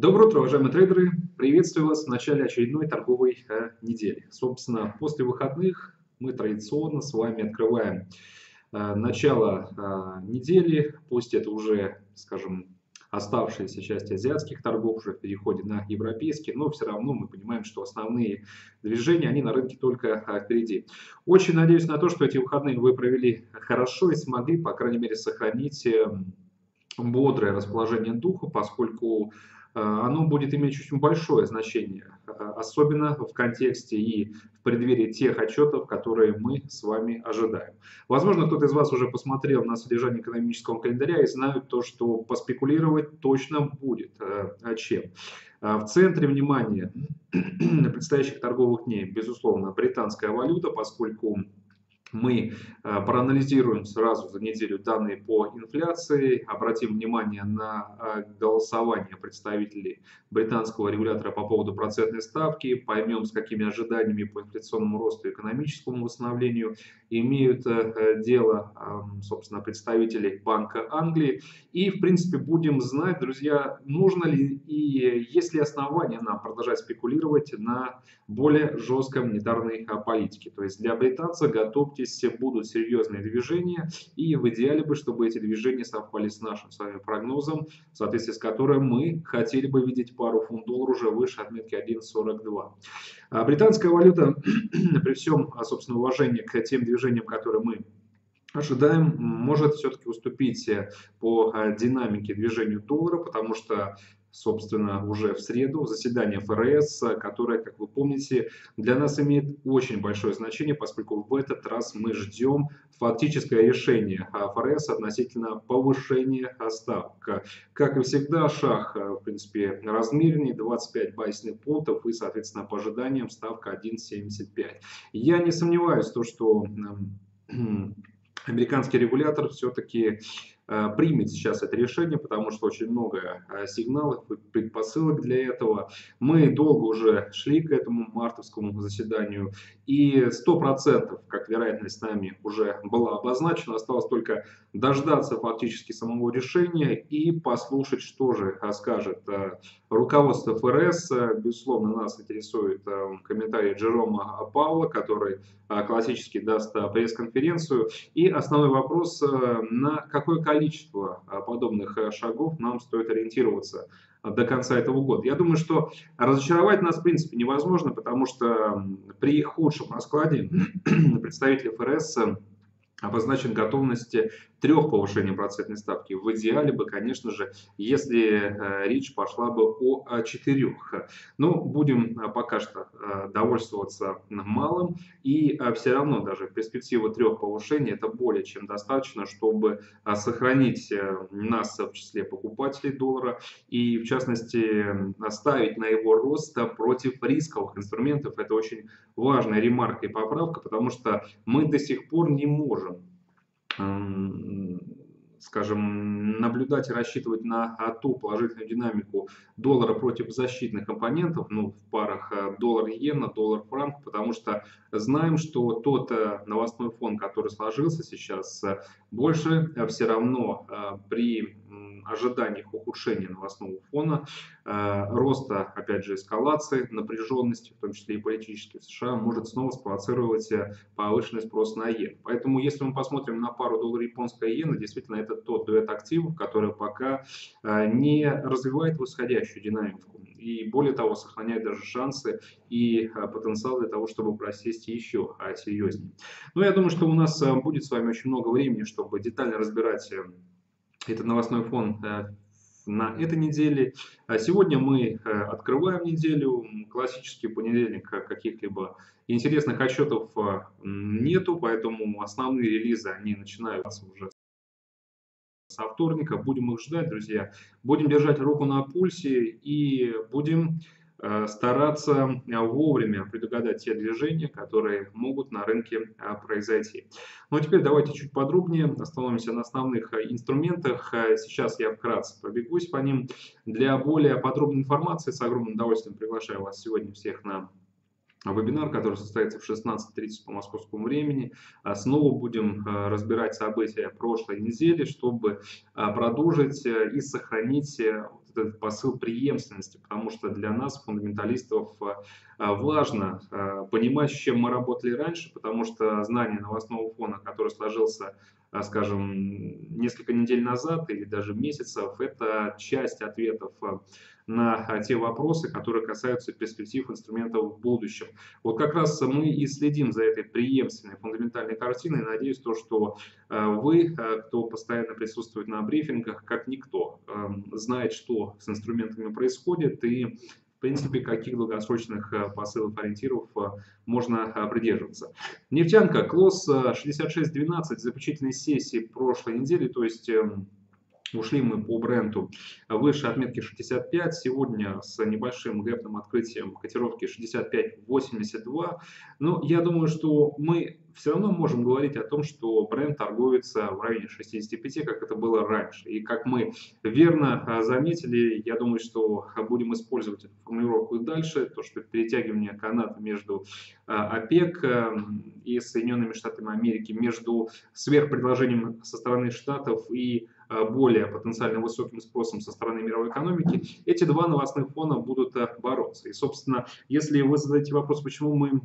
Доброе утро, уважаемые трейдеры! Приветствую вас в начале очередной торговой э, недели. Собственно, после выходных мы традиционно с вами открываем э, начало э, недели, пусть это уже, скажем, оставшаяся часть азиатских торгов уже в переходе на европейские, но все равно мы понимаем, что основные движения, они на рынке только э, впереди. Очень надеюсь на то, что эти выходные вы провели хорошо и смогли, по крайней мере, сохранить эм, бодрое расположение духа, поскольку оно будет иметь очень большое значение, э, особенно в контексте и в преддверии тех отчетов, которые мы с вами ожидаем. Возможно, кто-то из вас уже посмотрел на содержание экономического календаря и знают то, что поспекулировать точно будет э, чем. В центре внимания предстоящих торговых дней, безусловно, британская валюта, поскольку мы э, проанализируем сразу за неделю данные по инфляции, обратим внимание на э, голосование представителей британского регулятора по поводу процентной ставки, поймем, с какими ожиданиями по инфляционному росту и экономическому восстановлению имеют э, дело, собственно, представители Банка Англии. И, в принципе, будем знать, друзья, нужно ли и есть ли основания нам продолжать спекулировать на более жесткой монетарной политике. То есть для британца готовьте все будут серьезные движения, и в идеале бы, чтобы эти движения совпали с нашим с вами прогнозом, в соответствии с которым мы хотели бы видеть пару фунт доллар уже выше отметки 1.42. А британская валюта, при всем, а, собственно, уважении к тем движениям, которые мы ожидаем, может все-таки уступить по а, динамике движению доллара, потому что собственно, уже в среду заседание ФРС, которое, как вы помните, для нас имеет очень большое значение, поскольку в этот раз мы ждем фактическое решение ФРС относительно повышения ставок. Как и всегда, шаг, в принципе, размеренный, 25 байсных пунктов и, соответственно, по ожиданиям ставка 1,75. Я не сомневаюсь в том, что американский регулятор все-таки примет сейчас это решение, потому что очень много э, сигналов и предпосылок для этого. Мы долго уже шли к этому мартовскому заседанию, и 100%, как вероятность с нами уже была обозначена, осталось только дождаться фактически самого решения и послушать, что же э, скажет руководство ФРС. Безусловно, нас интересует комментарий Джерома Паула, который классически даст пресс-конференцию. И основной вопрос, на какое количество подобных э, шагов нам стоит ориентироваться до конца этого года. Я думаю, что разочаровать нас в принципе невозможно, потому что при худшем раскладе представители ФРС э, обозначен готовности трех повышений процентной ставки. В идеале бы, конечно же, если э, речь пошла бы о четырех. Но будем э, пока что э, довольствоваться малым. И все равно даже перспектива трех повышений это более чем достаточно, чтобы сохранить нас в числе покупателей доллара и в частности оставить на его рост против рисковых инструментов. Это очень важная ремарка и поправка, потому что мы до сих пор не можем скажем, наблюдать и рассчитывать на ту положительную динамику доллара против защитных компонентов, ну, в парах э, доллар-иена, доллар-франк, потому что знаем, что тот э, новостной фон, который сложился сейчас, э, больше все равно при ожиданиях ухудшения новостного фона, роста, опять же, эскалации, напряженности, в том числе и политической в США, может снова спровоцировать повышенный спрос на иен. Поэтому, если мы посмотрим на пару доллар-японская иена, действительно, это тот дуэт активов, который пока не развивает восходящую динамику и более того сохраняет даже шансы и потенциал для того, чтобы просесть еще серьезнее. Но я думаю, что у нас будет с вами очень много времени, чтобы детально разбирать э, этот новостной фон э, на этой неделе. А сегодня мы э, открываем неделю. Классический понедельник каких-либо интересных отчетов нету, поэтому основные релизы они начинаются уже со вторника. Будем их ждать, друзья. Будем держать руку на пульсе и будем э, стараться э, вовремя предугадать те движения, которые могут на рынке э, произойти. Ну а теперь давайте чуть подробнее остановимся на основных инструментах. Сейчас я вкратце пробегусь по ним. Для более подробной информации с огромным удовольствием приглашаю вас сегодня всех на вебинар, который состоится в 16.30 по московскому времени. А снова будем а, разбирать события прошлой недели, чтобы а, продолжить э, и сохранить э, этот посыл преемственности, потому что для нас, фундаменталистов, важно понимать, с чем мы работали раньше, потому что знание новостного фона, который сложился скажем, несколько недель назад или даже месяцев, это часть ответов на а, те вопросы, которые касаются перспектив инструментов в будущем. Вот как раз мы и следим за этой преемственной фундаментальной картиной. Надеюсь, то, что а, вы, а, кто постоянно присутствует на брифингах, как никто, знает, что с инструментами происходит и в принципе, каких долгосрочных посылов, ориентиров можно придерживаться. Нефтянка, клосс 66.12 заключительной сессии прошлой недели, то есть эм, Ушли мы по бренду выше отметки 65, сегодня с небольшим гэпным открытием котировки 65.82. Но я думаю, что мы все равно можем говорить о том, что бренд торгуется в районе 65, как это было раньше. И как мы верно а, заметили, я думаю, что будем использовать эту формулировку и дальше, то, что перетягивание каната между а, ОПЕК и Соединенными Штатами Америки, между сверхпредложением со стороны Штатов и а, более потенциально высоким спросом со стороны мировой экономики, эти два новостных фона будут бороться. И, собственно, если вы задаете вопрос, почему мы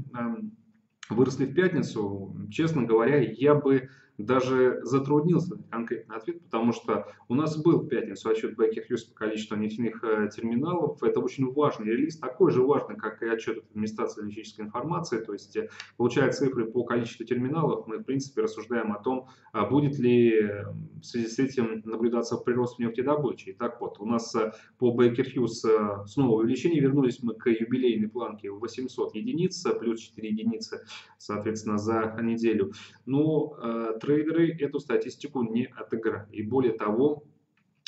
выросли в пятницу, честно говоря, я бы даже затруднился конкретный ответ, потому что у нас был в пятницу отчет Baker Hughes по количеству нефтяных э, терминалов. Это очень важный релиз, такой же важный, как и отчет администрации аналитической информации. То есть, э, получая цифры по количеству терминалов, мы, в принципе, рассуждаем о том, а будет ли э, в связи с этим наблюдаться прирост в нефтедобыче. Итак, вот, у нас по Baker Hughes снова увеличение. Вернулись мы к юбилейной планке в 800 единиц, плюс 4 единицы, соответственно, за неделю. Но трейдеры эту статистику не отыграли. И более того,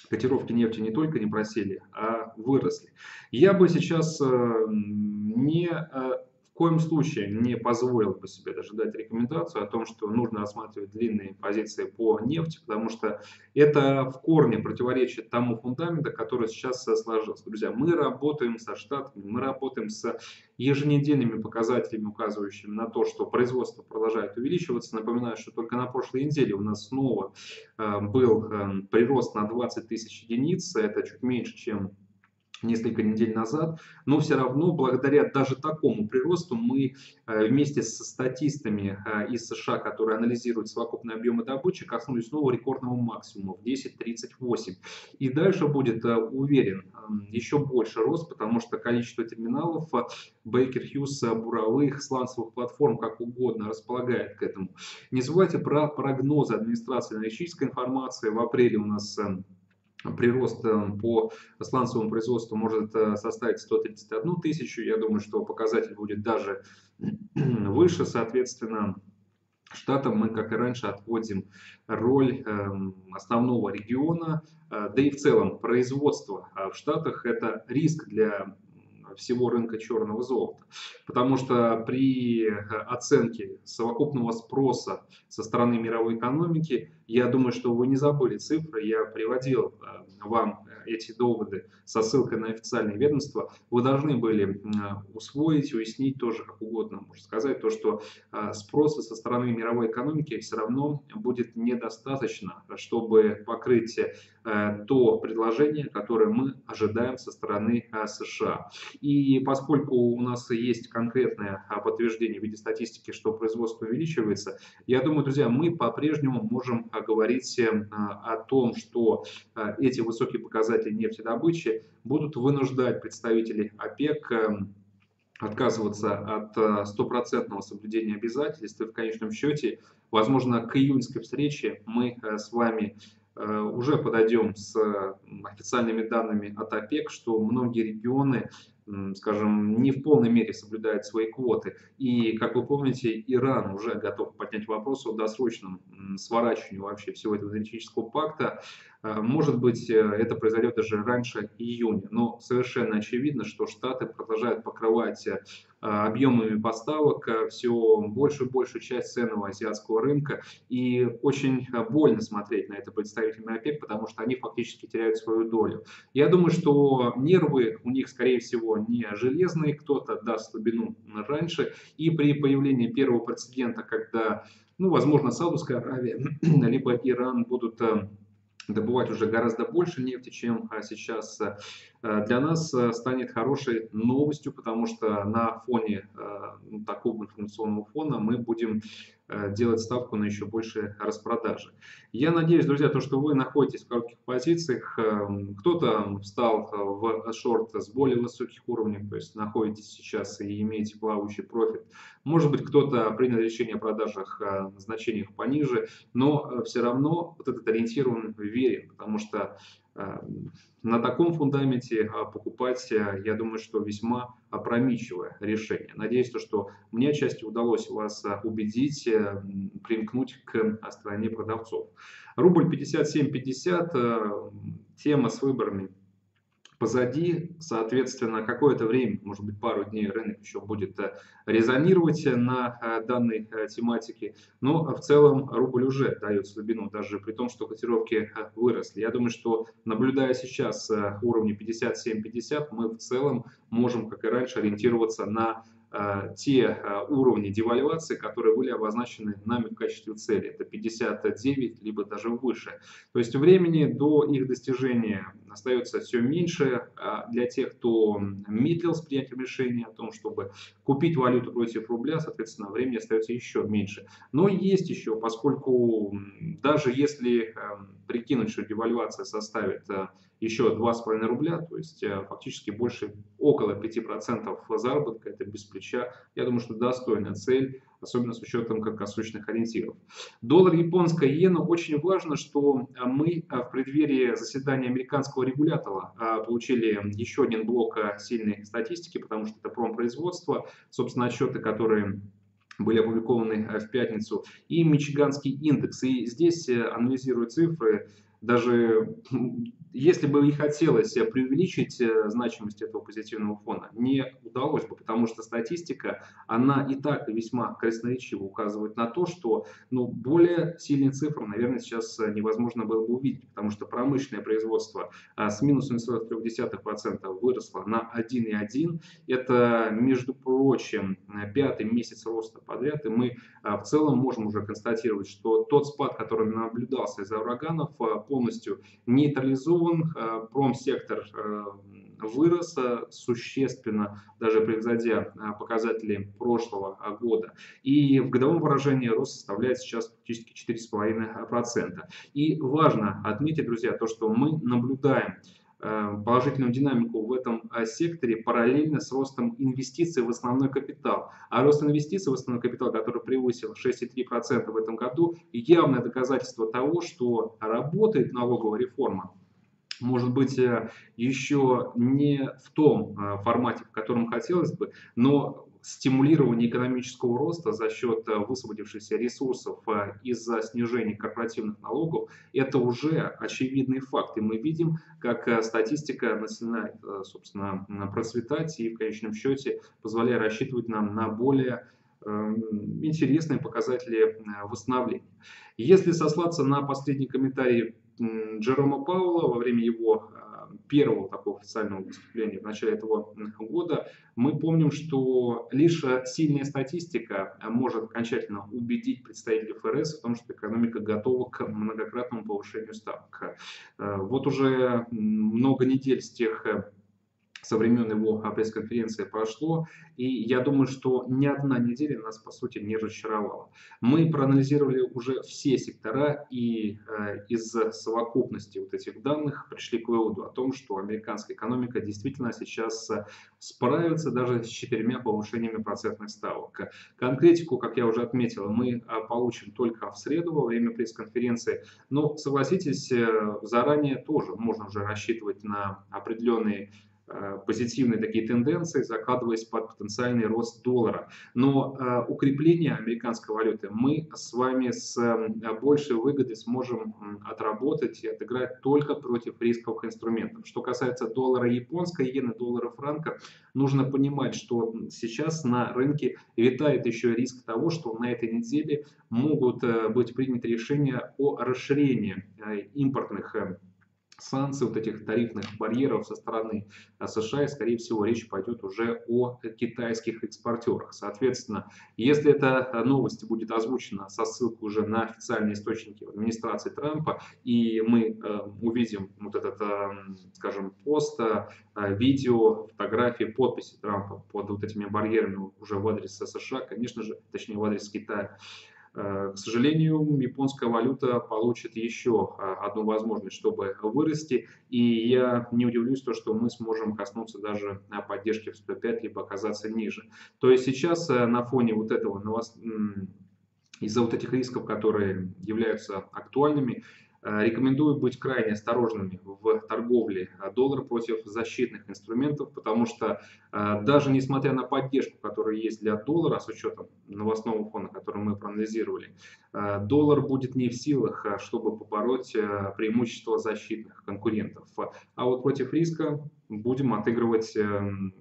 котировки нефти не только не просели, а выросли. Я бы сейчас э, не э, коем случае не позволил бы себе даже дать рекомендацию о том, что нужно рассматривать длинные позиции по нефти, потому что это в корне противоречит тому фундаменту, который сейчас сложился. Друзья, мы работаем со штатами, мы работаем с еженедельными показателями, указывающими на то, что производство продолжает увеличиваться. Напоминаю, что только на прошлой неделе у нас снова э, был э, прирост на 20 тысяч единиц, это чуть меньше, чем несколько недель назад, но все равно благодаря даже такому приросту мы э, вместе со статистами э, из США, которые анализируют совокупные объемы добычи, коснулись снова рекордного максимума в 10.38. И дальше будет, э, уверен, еще больше рост, потому что количество терминалов Baker Hughes, буровых, сланцевых платформ, как угодно, располагает к этому. Не забывайте про прогнозы администрации аналитической информации. В апреле у нас прирост э, по сланцевому производству может э, составить 131 тысячу. Я думаю, что показатель будет даже выше, соответственно. Штатам мы, как и раньше, отводим роль эм, основного региона, э, да и в целом производство в Штатах это риск для всего рынка черного золота. Потому что при оценке совокупного спроса со стороны мировой экономики, я думаю, что вы не забыли цифры, я приводил э, вам эти доводы со ссылкой на официальное ведомство, вы должны были усвоить, уяснить тоже, как угодно можно сказать, то, что э, спроса со стороны мировой экономики все равно будет недостаточно, чтобы покрыть э, то предложение, которое мы ожидаем со стороны США. И поскольку у нас есть конкретное подтверждение в виде статистики, что производство увеличивается, я думаю, друзья, мы по-прежнему можем говорить э, о том, что э, эти высокие показатели нефтедобычи будут вынуждать представителей ОПЕК э, отказываться от стопроцентного соблюдения обязательств. И в конечном счете, возможно, к июньской встрече мы с вами уже подойдем с официальными данными от ОПЕК, что многие регионы скажем, не в полной мере соблюдает свои квоты. И, как вы помните, Иран уже готов поднять вопрос о досрочном сворачивании вообще всего этого энергетического пакта. Э, может быть, э, это произойдет даже раньше июня, но совершенно очевидно, что Штаты продолжают покрывать э, объемами поставок все большую и большую часть ценного азиатского рынка. И очень больно смотреть на это представителям ОПЕК, потому что они фактически теряют свою долю. Я думаю, что нервы у них, скорее всего, не железные, кто-то даст слабину раньше. И при появлении первого прецедента, когда, ну, возможно, Саудовская Аравия, либо Иран будут добывать уже гораздо больше нефти, чем а, сейчас, э, для нас э, станет хорошей новостью, потому что на фоне э, ну, такого информационного фона мы будем Э, делать ставку на еще больше распродажи. Я надеюсь, друзья, то, что вы находитесь в коротких позициях, эм, кто-то встал в шорт с более высоких уровней, то есть находитесь сейчас и имеете плавающий профит. Может быть, кто-то принял решение о продажах э, на значениях пониже, но э, все равно вот этот ориентир он верен, потому что на таком фундаменте а, покупать, э, я думаю, что весьма опрометчивое решение. Надеюсь, что мне отчасти удалось вас а, убедить, э, примкнуть к стране продавцов. Рубль 57.50, э, тема с выборами позади, соответственно, какое-то время, может быть, пару дней рынок еще будет э, резонировать на э, данной э, тематике, но в целом рубль уже дает слабину, даже при том, что котировки выросли. Я думаю, что наблюдая сейчас уровни 57-50, мы в целом можем, как и раньше, ориентироваться на Э, те э, уровни девальвации, которые были обозначены нами в качестве цели. Это 59, либо даже выше. То есть времени до их достижения остается все меньше. А для тех, кто медлил с принятием решения о том, чтобы купить валюту против рубля, соответственно, времени остается еще меньше. Но есть еще, поскольку даже если эм, прикинуть, что девальвация составит еще 2,5 рубля, то есть э, фактически больше около 5% заработка, это без плеча. Я думаю, что достойная цель, особенно с учетом краткосрочных ориентиров. Доллар, японская иена. Очень важно, что э, мы э, в преддверии заседания американского регулятора получили еще один блок сильной статистики, потому что это промпроизводство, собственно, отчеты, которые были опубликованы в пятницу, и Мичиганский индекс. И здесь, анализируя цифры, даже если бы и хотелось преувеличить э, значимость этого позитивного фона, не удалось бы, потому что статистика, она и так весьма красноречиво указывает на то, что ну, более сильные цифры, наверное, сейчас невозможно было бы увидеть, потому что промышленное производство а, с минусом 43% выросло на 1,1. Это, между прочим, пятый месяц роста подряд, и мы а, в целом можем уже констатировать, что тот спад, который наблюдался из-за ураганов, а, полностью нейтрализован э, промсектор э, вырос э, существенно, даже превзойдя показатели прошлого года. И в годовом выражении рост составляет сейчас практически 4,5%. И важно отметить, друзья, то, что мы наблюдаем положительную динамику в этом секторе параллельно с ростом инвестиций в основной капитал. А рост инвестиций в основной капитал, который превысил 6,3% в этом году, явное доказательство того, что работает налоговая реформа может быть, э, еще не в том э, формате, в котором хотелось бы, но стимулирование экономического роста за счет э, высвободившихся ресурсов из-за снижения корпоративных налогов, это уже очевидный факт. И мы видим, как статистика начинает, собственно, процветать и в конечном счете позволяет рассчитывать нам на более эм, интересные показатели восстановления. Если сослаться на последний комментарий Джерома Паула во время его первого такого официального выступления в начале этого года, мы помним, что лишь сильная статистика может окончательно убедить представителей ФРС в том, что экономика готова к многократному повышению ставок. А, вот уже много недель с тех со времен его пресс-конференции прошло, и я думаю, что ни одна неделя нас, по сути, не разочаровала. Мы проанализировали уже все сектора, и э, из совокупности вот этих данных пришли к выводу о том, что американская экономика действительно сейчас справится даже с четырьмя повышениями процентных ставок. Конкретику, как я уже отметил, мы э, получим только в среду во время пресс-конференции, но, согласитесь, э, заранее тоже можно уже рассчитывать на определенные позитивные такие тенденции, закладываясь под потенциальный рост доллара. Но э, укрепление американской валюты мы с вами с э, большей выгодой сможем отработать и отыграть только против рисковых инструментов. Что касается доллара японской иены, доллара франка, нужно понимать, что сейчас на рынке витает еще риск того, что на этой неделе могут быть приняты решения о расширении импортных санкций, вот этих тарифных барьеров со стороны а, США, и, скорее всего, речь пойдет уже о китайских экспортерах. Соответственно, если эта а, новость будет озвучена со ссылкой уже на официальные источники администрации Трампа, и мы э, увидим вот этот, э, скажем, пост, э, видео, фотографии, подписи Трампа под вот этими барьерами уже в адрес США, конечно же, точнее в адрес Китая, Э, к сожалению, японская валюта получит еще э, одну возможность, чтобы вырасти, и я не удивлюсь, то, что мы сможем коснуться даже поддержки в 105, либо оказаться ниже. То есть сейчас э, на фоне вот этого из-за вот этих рисков, которые являются актуальными, Э, рекомендую быть крайне осторожными в торговле э, доллара против защитных инструментов, потому что э, даже несмотря на поддержку, которая есть для доллара, с учетом новостного фона, который мы проанализировали, доллар будет не в силах, чтобы побороть преимущество защитных конкурентов. А вот против риска будем отыгрывать эм,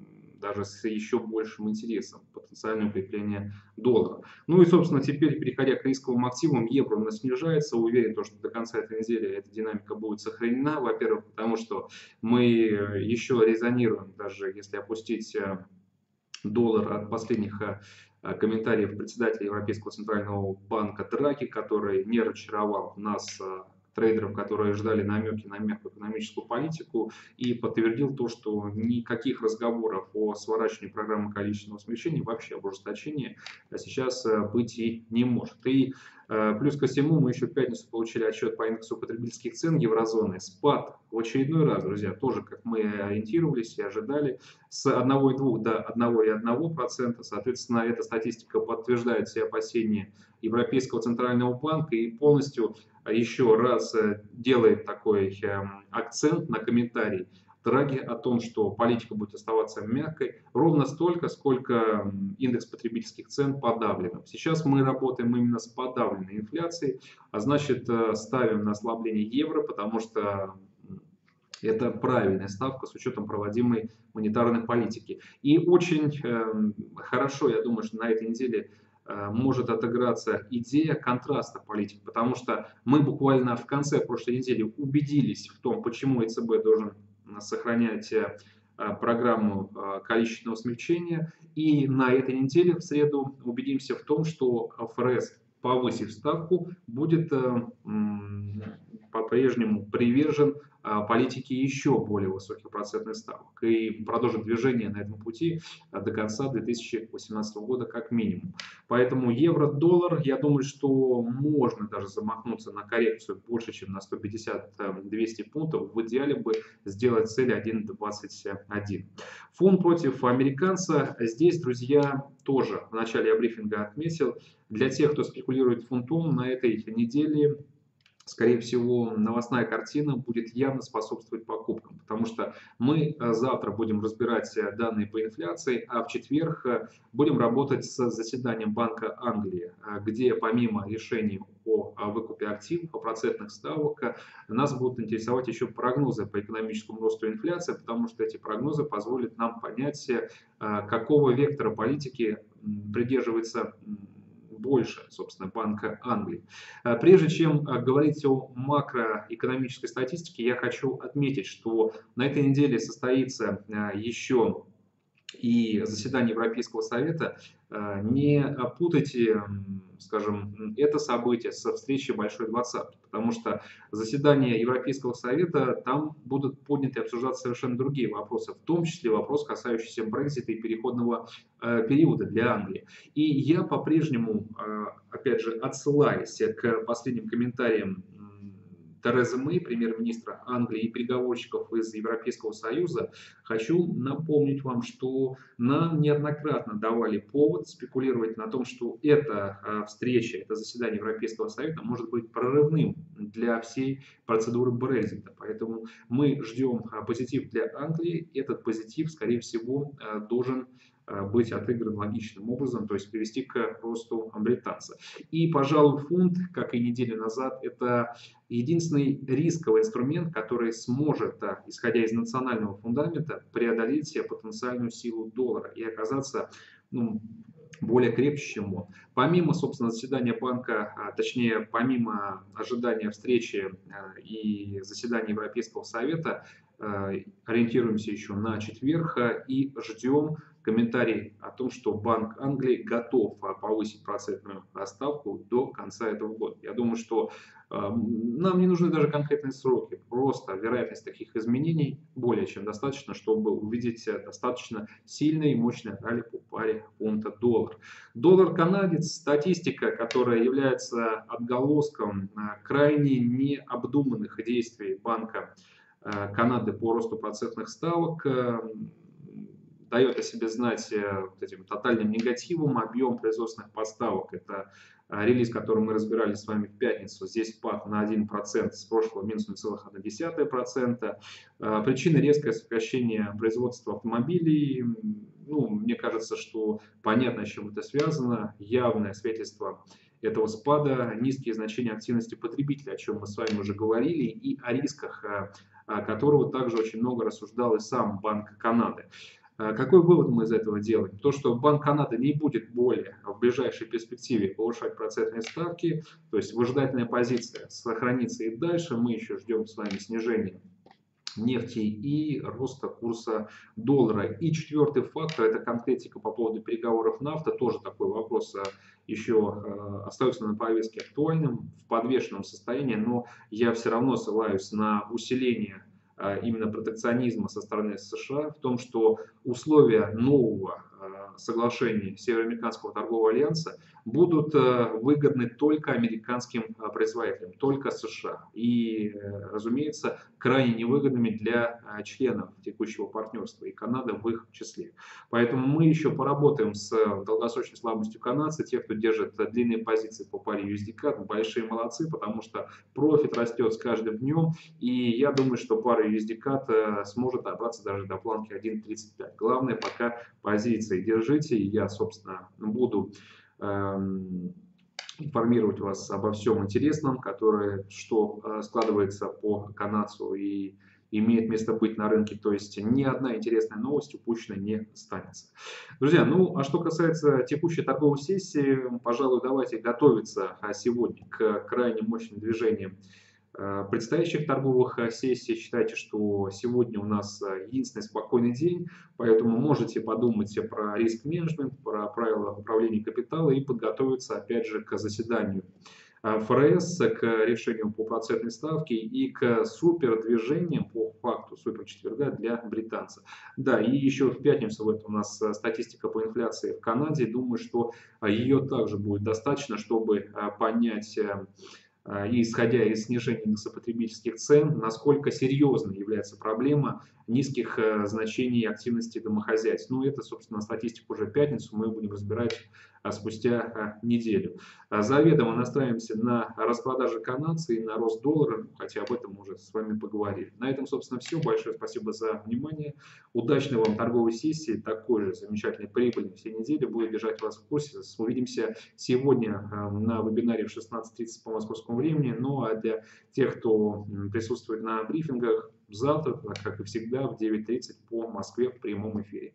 даже с еще большим интересом потенциальное укрепление доллара. Ну и, собственно, теперь, переходя к рисковым активам, евро у нас снижается. Уверен, что до конца этой недели эта динамика будет сохранена. Во-первых, потому что мы еще резонируем, даже если опустить э, доллар от последних э, комментариев председателя Европейского центрального банка Драки, который не разочаровал нас э, трейдеров, которые ждали намеки на мягкую экономическую политику, и подтвердил то, что никаких разговоров о сворачивании программы количественного смещения, вообще об ужесточении сейчас э, быть и не может. И э, плюс ко всему мы еще в пятницу получили отчет по индексу потребительских цен еврозоны. Спад в очередной раз, друзья, тоже как мы ориентировались и ожидали, с 1,2 до 1,1%. Соответственно, эта статистика подтверждает все опасения Европейского центрального банка и полностью еще раз э, делает такой эм, акцент на комментарий Драги о том, что политика будет оставаться мягкой ровно столько, сколько индекс потребительских цен подавлен. Сейчас мы работаем именно с подавленной инфляцией, а значит э, ставим на ослабление евро, потому что это правильная ставка с учетом проводимой монетарной политики. И очень э, хорошо, я думаю, что на этой неделе может отыграться идея контраста политик, потому что мы буквально в конце прошлой недели убедились в том, почему ЕЦБ должен сохранять э, программу э, количественного смягчения. И на этой неделе, в среду, убедимся в том, что ФРС, повысив ставку, будет по-прежнему привержен политики еще более высоких процентных ставок и продолжит движение на этом пути а, до конца 2018 года как минимум. Поэтому евро-доллар, я думаю, что можно даже замахнуться на коррекцию больше, чем на 150-200 пунктов. В идеале бы сделать цель 1.21. Фунт против американца. Здесь, друзья, тоже в начале я брифинга отметил, для тех, кто спекулирует фунтом, на этой неделе скорее всего, новостная картина будет явно способствовать покупкам, потому что мы э, завтра будем разбирать э, данные по инфляции, а в четверг э, будем работать с заседанием Банка Англии, где помимо решений о выкупе активов, о процентных ставок, нас будут интересовать еще прогнозы по экономическому росту инфляции, потому что эти прогнозы позволят нам понять, какого вектора политики придерживается больше, собственно, Банка Англии. А, прежде чем а, говорить о макроэкономической статистике, я хочу отметить, что на этой неделе состоится а, еще и заседание Европейского совета, э, не путайте, скажем, это событие со встречей Большой Двадцатки, потому что заседание Европейского совета, там будут подняты и обсуждаться совершенно другие вопросы, в том числе вопрос, касающийся Брекзита и переходного э, периода для Англии. И я по-прежнему, э, опять же, отсылаюсь к последним комментариям Терезы Мэй, премьер-министра Англии и переговорщиков из Европейского Союза, хочу напомнить вам, что нам неоднократно давали повод спекулировать на том, что эта а, встреча, это заседание Европейского Совета может быть прорывным для всей процедуры Брекзита. Поэтому мы ждем позитив для Англии. Этот позитив, скорее всего, должен Э, быть отыгран логичным образом, то есть привести к росту британца. И, пожалуй, фунт, как и неделю назад, это единственный рисковый инструмент, который сможет, исходя из национального фундамента, преодолеть потенциальную силу доллара и оказаться ну, более крепче. Помимо, собственно, заседания банка, а, точнее, помимо ожидания встречи а, и заседания Европейского совета, ориентируемся еще на четверг и ждем комментарий о том, что Банк Англии готов повысить процентную ставку до конца этого года. Я думаю, что а, нам не нужны даже конкретные сроки, просто вероятность таких изменений более чем достаточно, чтобы увидеть достаточно сильный и мощный ралли по паре фунта-доллар. Доллар-канадец, статистика, которая является отголоском крайне необдуманных действий Банка Канады по росту процентных ставок, дает о себе знать э, вот этим тотальным негативом объем производственных поставок. Это э, релиз, который мы разбирали с вами в пятницу. Здесь спад на 1%, с прошлого минус 0,1%. Э, причина резкое сокращение производства автомобилей. Ну, мне кажется, что понятно, с чем это связано. Явное свидетельство этого спада, низкие значения активности потребителя, о чем мы с вами уже говорили, и о рисках, которого также очень много рассуждал и сам Банк Канады. А какой вывод мы из этого делаем? То, что Банк Канады не будет более в ближайшей перспективе повышать процентные ставки, то есть выжидательная позиция сохранится и дальше. Мы еще ждем с вами снижения нефти и роста курса доллара. И четвертый фактор – это конкретика по поводу переговоров нафта. Тоже такой вопрос а, еще а, остается на повестке актуальным, в подвешенном состоянии, но я все равно ссылаюсь на усиление а, именно протекционизма со стороны США в том, что условия нового соглашения Североамериканского торгового альянса будут а, выгодны только американским производителям, только США. И, э, разумеется, крайне невыгодными для членов текущего партнерства, и Канада в их числе. Поэтому мы еще поработаем с долгосрочной слабостью канадца. Те, кто держит длинные позиции по паре USD большие молодцы, потому что профит растет с каждым днем. И я думаю, что пара USD сможет добраться даже до планки 1.35. Главное пока позиции держите. Я, собственно, буду информировать вас обо всем интересном, которое, что э, складывается по канадцу и имеет место быть на рынке, то есть ни одна интересная новость упущена не останется. Друзья, ну а что касается текущей торговой сессии, пожалуй, давайте готовиться а, сегодня к крайне мощным движениям предстоящих торговых э, сессий. Считайте, что сегодня у нас э, единственный спокойный день, поэтому можете подумать про риск-менеджмент, про правила управления капитала и подготовиться опять же к заседанию ФРС, к решению по процентной ставке и к супер движениям по факту супер четверга для британцев. Да, и еще в пятницу вот у нас статистика по инфляции в Канаде. Думаю, что ее также будет достаточно, чтобы понять и исходя из снижения индекса потребительских цен, насколько серьезной является проблема низких э, значений активности домохозяйств. Ну, это, собственно, статистика уже пятницу мы будем разбирать а, спустя а, неделю. Заведомо настраиваемся на распродажи канадца и на рост доллара, хотя об этом мы уже с вами поговорили. На этом, собственно, все. Большое спасибо за внимание. Удачной вам торговой сессии, такой же замечательной прибыли все недели. Буду держать вас в курсе. Увидимся сегодня на вебинаре в 16.30 по московскому времени. Ну а для тех, кто присутствует на брифингах, завтра, как и всегда, в 9.30 по Москве в прямом эфире.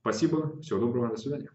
Спасибо, всего доброго, до свидания.